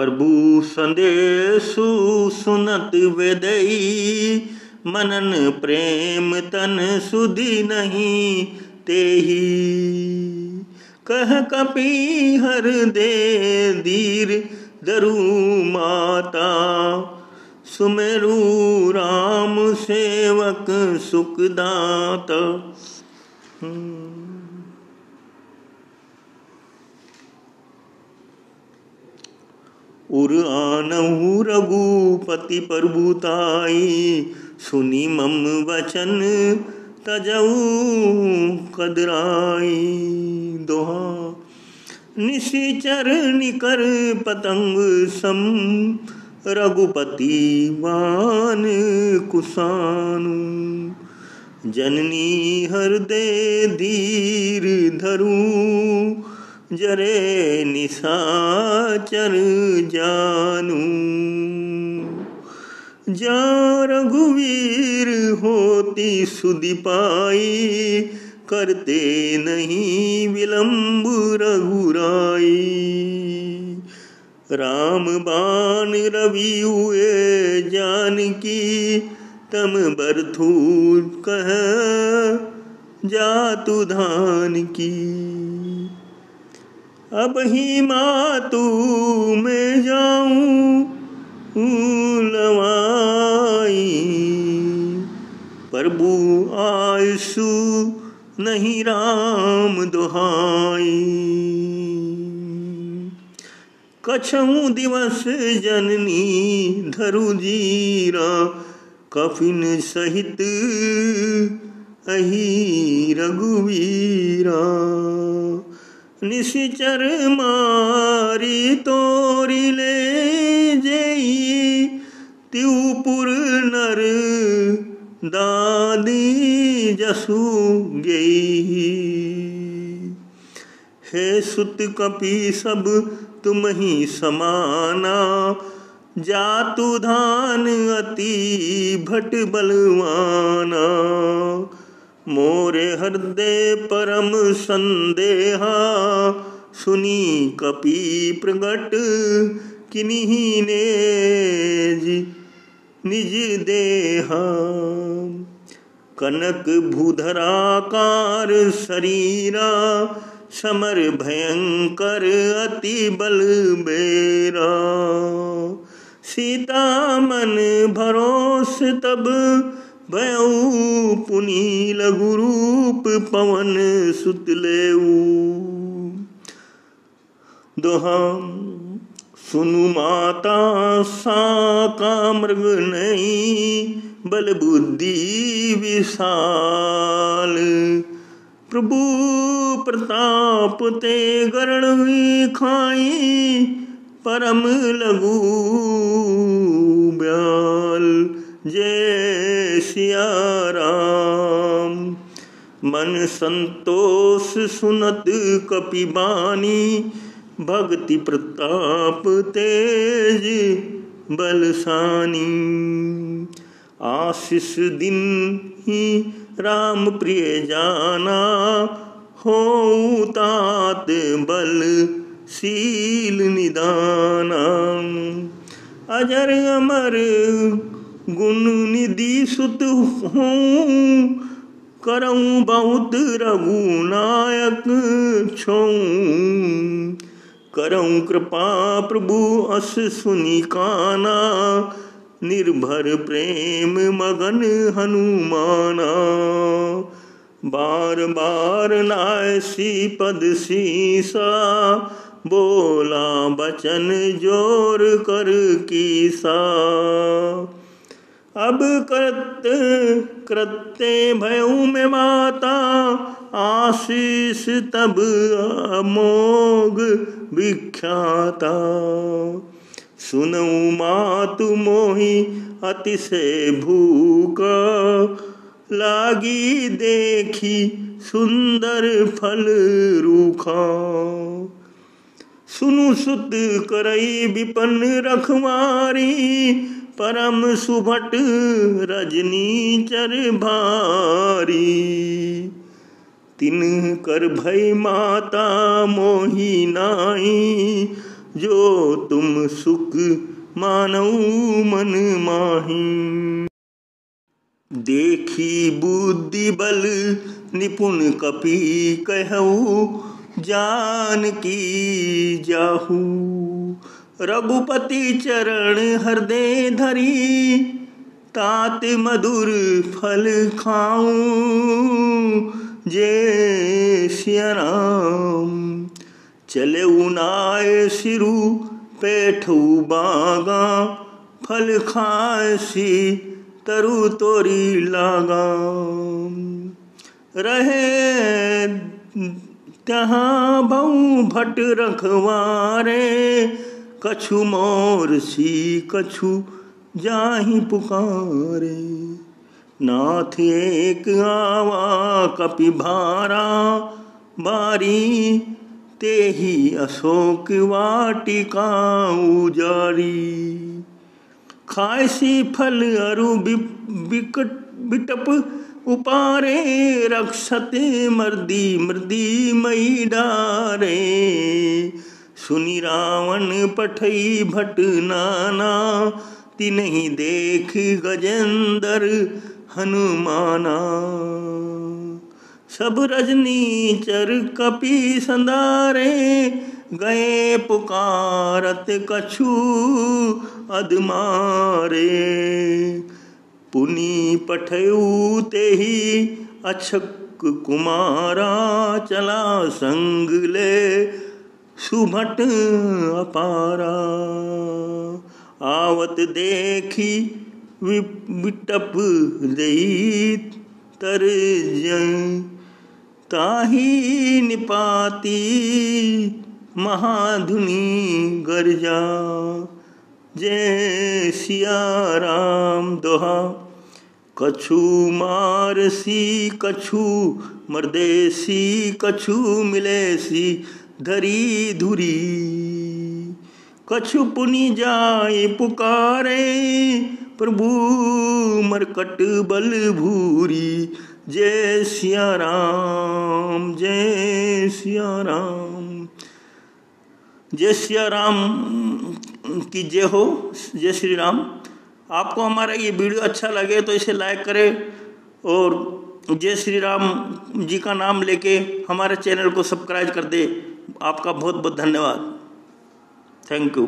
प्रभु संदेशु सुनत वेदई, मनन प्रेम तन सुधि नहीं ते ही कह कपी हर दे धीर दरु माता, सुमेरु राम सेवक सुखदात उर आनहु रघुपति प्रभुताई, सुनी मम वचन तजऊ कदराई। दोहा। निशिचर निकर पतंग सम, रघुपति वान कुसानु। जननी हृदय धीर धरू जरे निशाचर जानू। जा रघुवीर होती सुधि पाई करते नहीं विलंब रघुराई। राम बान रवि हुए जान की तम बरथू कह जातु धान की अब ही मातू में जाऊँ लवाई प्रभु आयसु नहीं राम दुहाई। कछऊ दिवस जननी धरु जीरा, कफिन सहित अही रघुवीरा। निशिचर मारी तोरी ले जई। त्यूपुर नर दादी जसु गई। हे सुत कपि सब तुम ही समाना जातु धान अति भट बलवाना। मोरे हृदय परम संदेहा, सुनी कपि प्रगट किन्हीं ने निज देहा। कनक भूधराकार शरीरा, समर भयंकर अति बल बेरा। सीता मन भरोस तब भयऊ पुनी लघु रूप पवन सुतलेऊ। दोहम, सुनु माता सा का मृग नहीं बल बुद्धि विशाल। प्रभु प्रताप ते गरण खाई, परम लघु ब्याल। जय सिया राम। मन संतोष सुनत कपिबानी भक्ति प्रताप तेज बलसानी आशीष दिन ही राम प्रिय जाना हो तात बल शील निदाना। अजर अमर गुण निधि सुत हूँ करऊँ बहुत रघुनायक छो करऊँ कृपा प्रभु अस सुनी काना। निर्भर प्रेम मगन हनुमाना। बार बार नायसी पद सीसा। बोला बचन ज़ोर कर कीसा। अब कृत, कृत्य भयऊ में माता, आशीष तब अमोघ विख्याता। सुनऊ मातु मोही अतिशय भूख, लागी देखी सुंदर फल रूखा। सुनु सुत करई विपन रखवारी परम सुभट रजनी चर भारी। तिन कर भय माता मोही नाई, जो तुम सुख मानौ मन माही। देखी बुद्धि बल निपुण कपि कहू जान की जाहू। रघुपति चरण हृदय धरी, तात मधुर फल खाऊं, जे श्याम चले उनाए सिरु पैठू बागा, फल खाए सी, तरु तोरी लागा। रहे तहाँ बहु भट रखवारे कछु मोर सी, कछु जाही पुकारे। नाथ एक आवा कपि भारा, बारी ते ही अशोक वाटिका उजारी खायसी फल अरु बिकट, बिटप उपारे, रक्षते मर्दी मृदी मई डारे। सुनी रावण पठई भट नाना, तिन्ही देख गजेंद्र हनुमाना। सब रजनी चर कपि संदारे, गए पुकारत कछु अदमारे। पुनि पठयू ते ही अछक कुमारा, चला संग ले सुभट अपारा। आवत देखी विटप दई तर ताही निपाती महाधुनी गर्जा। जय सिया राम दोहा। कछु मारसी, कछु मर्देसी, कछु मिलेसी। धरी धुरी। कछु पुनि जाए पुकारे, प्रभु मरकट बल भूरी जय सिया राम, जय सिया राम। जय सिया राम की जय हो, जय श्री राम। आपको हमारा ये वीडियो अच्छा लगे तो इसे लाइक करें और जय श्री राम जी का नाम लेके हमारे चैनल को सब्सक्राइब कर दे। आपका बहुत बहुत धन्यवाद। Thank you